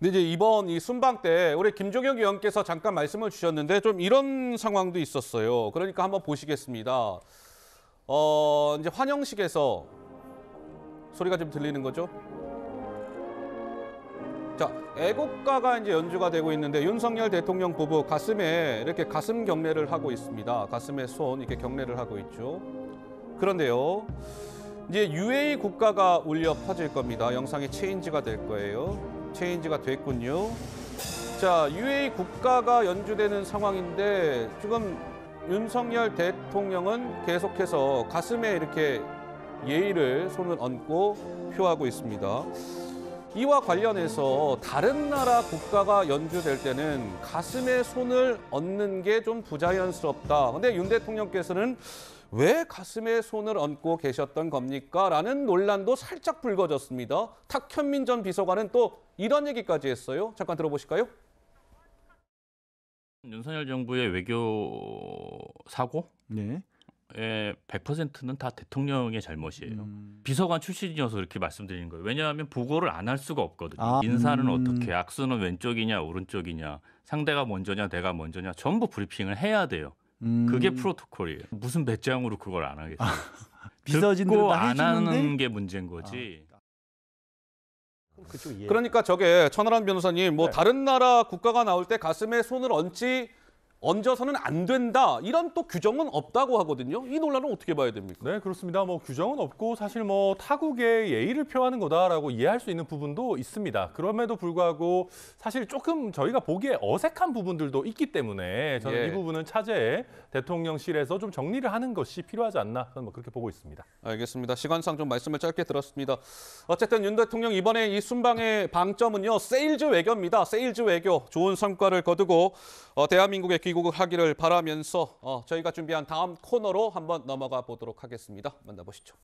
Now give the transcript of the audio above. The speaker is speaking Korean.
근데 이제 이번 이 순방 때 우리 김종혁 의원께서 잠깐 말씀을 주셨는데 좀 이런 상황도 있었어요. 그러니까 한번 보시겠습니다. 어, 이제 환영식에서 소리가 좀 들리는 거죠? 자, 애국가가 이제 연주가 되고 있는데 윤석열 대통령 부부 가슴에 이렇게 가슴 경례를 하고 있습니다. 가슴에 손 이렇게 경례를 하고 있죠. 그런데요. 이제 UAE 국가가 울려 퍼질 겁니다. 영상이 체인지가 될 거예요. 체인지가 됐군요. 자, UAE 국가가 연주되는 상황인데 지금 윤석열 대통령은 계속해서 가슴에 이렇게 예의를 손을 얹고 표하고 있습니다. 이와 관련해서 다른 나라 국가가 연주될 때는 가슴에 손을 얹는 게 좀 부자연스럽다. 근데 윤 대통령께서는 왜 가슴에 손을 얹고 계셨던 겁니까? 라는 논란도 살짝 불거졌습니다. 탁현민 전 비서관은 또 이런 얘기까지 했어요. 잠깐 들어보실까요? 윤석열 정부의 외교 사고의 네. 100%는 다 대통령의 잘못이에요. 음. 비서관 출신이어서 이렇게 말씀드리는 거예요. 왜냐하면 보고를 안 할 수가 없거든요. 아, 인사는 음. 어떻게, 악수는 왼쪽이냐, 오른쪽이냐, 상대가 먼저냐, 내가 먼저냐, 전부 브리핑을 해야 돼요. 음. 그게 프로토콜이에요. 무슨 배짱으로 그걸 안 하겠어요. 비서진들은 듣고 다안 하는 해주는데 게 문제인 거지. 그쪽 이해. 그러니까 저게 천하람 변호사님 뭐 네. 다른 나라 국가가 나올 때 가슴에 손을 얹지 얹어서는 안 된다 이런 또 규정은 없다고 하거든요. 이 논란은 어떻게 봐야 됩니까? 네, 그렇습니다. 뭐 규정은 없고 사실 뭐 타국의 예의를 표하는 거다라고 이해할 수 있는 부분도 있습니다. 그럼에도 불구하고 사실 조금 저희가 보기에 어색한 부분들도 있기 때문에 저는 예. 이 부분은 차제에 대통령실에서 좀 정리를 하는 것이 필요하지 않나 저는 뭐 그렇게 보고 있습니다. 알겠습니다. 시간상 좀 말씀을 짧게 들었습니다. 어쨌든 윤 대통령 이번에 이 순방의 방점은요 세일즈 외교입니다. 세일즈 외교 좋은 성과를 거두고 어, 대한민국에 귀국을 하기를 바라면서 어, 저희가 준비한 다음 코너로 한번 넘어가 보도록 하겠습니다. 만나보시죠.